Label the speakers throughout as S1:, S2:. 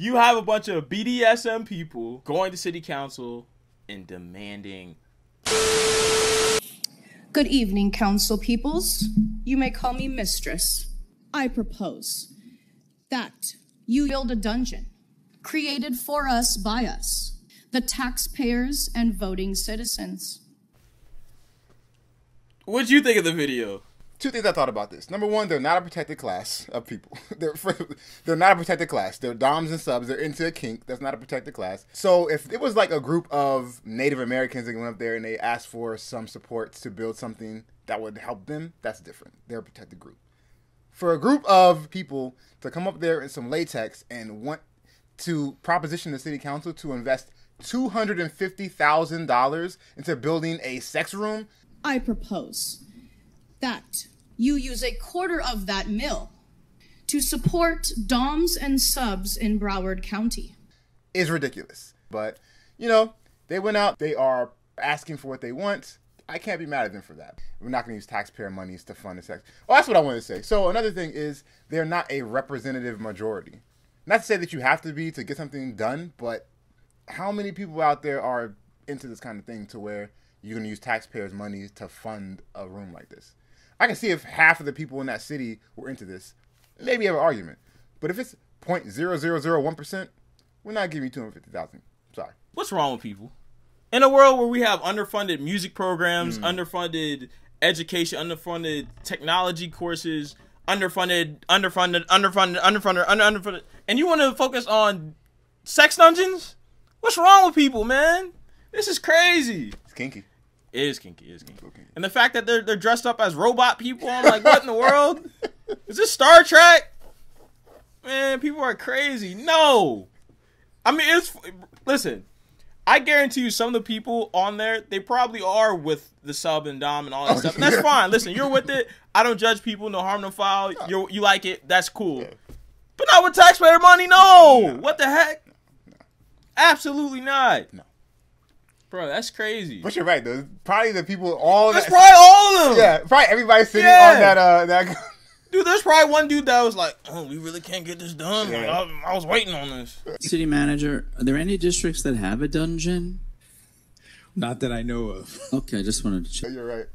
S1: You have a bunch of BDSM people going to city council and demanding.
S2: Good evening, council peoples. You may call me mistress. I propose that you build a dungeon created for us by us, the taxpayers and voting citizens.
S1: What'd you think of the video?
S3: Two things I thought about this. Number one, they're not a protected class of people. they're they're not a protected class. They're doms and subs. They're into a kink. That's not a protected class. So if it was like a group of Native Americans that went up there and they asked for some support to build something that would help them, that's different. They're a protected group. For a group of people to come up there in some latex and want to proposition the city council to invest two hundred and fifty thousand dollars into building a sex room,
S2: I propose that you use a quarter of that mill to support DOMs and subs in Broward County.
S3: is ridiculous. But, you know, they went out, they are asking for what they want. I can't be mad at them for that. We're not going to use taxpayer monies to fund the sex. Oh, that's what I wanted to say. So, another thing is they're not a representative majority. Not to say that you have to be to get something done, but how many people out there are into this kind of thing to where you're going to use taxpayers' money to fund a room like this? I can see if half of the people in that city were into this, maybe have an argument. But if it's 0.0001%, we're not giving you 250000 Sorry.
S1: What's wrong with people? In a world where we have underfunded music programs,
S3: Hmm.
S1: underfunded education, underfunded technology courses, underfunded, underfunded, underfunded, underfunded, under, underfunded, and you want to focus on sex dungeons? What's wrong with people, man? This is crazy.
S3: It's kinky.
S1: It is kinky. It is kinky.
S3: Okay.
S1: And the fact that they're they're dressed up as robot people, I'm like, what in the world? Is this Star Trek? Man, people are crazy. No, I mean it's listen. I guarantee you, some of the people on there, they probably are with the sub and dom and all that
S3: Oh,
S1: stuff. And that's
S3: yeah.
S1: fine. Listen, you're with it. I don't judge people. No harm, no foul. You you like it. That's cool. But not with taxpayer money. No. What the heck? Absolutely not.
S3: No.
S1: Bro, that's crazy.
S3: But you're right, though. Probably the people, all
S1: That's
S3: that.
S1: probably all of them.
S3: Yeah, probably everybody sitting
S1: Yeah.
S3: on that, uh, that.
S1: Dude, there's probably one dude that was like, "Oh, we really can't get this done. Like,
S3: Yeah.
S1: I, I was waiting on this."
S4: City manager, are there any districts that have a dungeon?
S5: Not that I know of.
S4: Okay, I just wanted to check.
S3: You're right.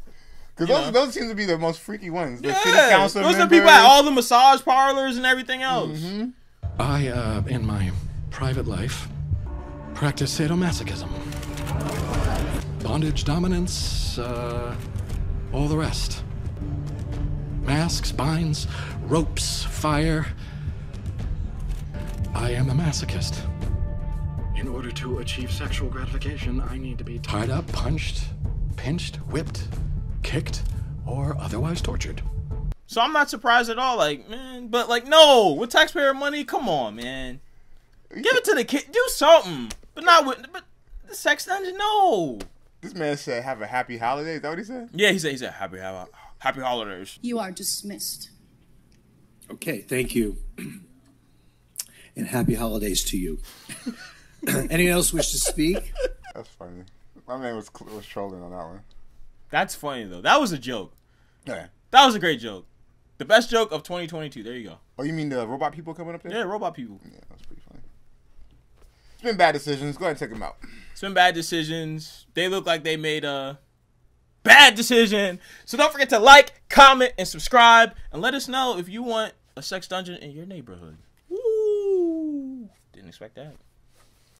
S3: Because those, those seem to be the most freaky ones. The city
S1: Yeah,
S3: council
S1: those are the people at all the massage parlors and everything else.
S6: I, uh, in my private life, practice sadomasochism. Bondage, dominance, uh, all the rest. Masks, binds, ropes, fire. I am a masochist. In order to achieve sexual gratification, I need to be tied up, punched, pinched, whipped, kicked, or otherwise tortured.
S1: So I'm not surprised at all. Like, man, but like, no, with taxpayer money, come on, man, give it to the kid. Do something, but not with. But the sex dungeon, no.
S3: This man said, "Have a happy holiday." Is that what he said?
S1: Yeah, he said he said happy happy, happy holidays.
S2: You are dismissed.
S5: Okay, thank you. And happy holidays to you. Anyone else wish to speak?
S3: That's funny. My man was was trolling on that one.
S1: That's funny though. That was a joke.
S3: Yeah.
S1: That was a great joke. The best joke of 2022. There you go.
S3: Oh, you mean the robot people coming up there?
S1: Yeah, robot people.
S3: Yeah, that's pretty funny. It's been bad decisions. Go ahead and check them out.
S1: It's bad decisions. They look like they made a bad decision. So don't forget to like, comment, and subscribe, and let us know if you want a sex dungeon in your neighborhood. Woo! Didn't expect that.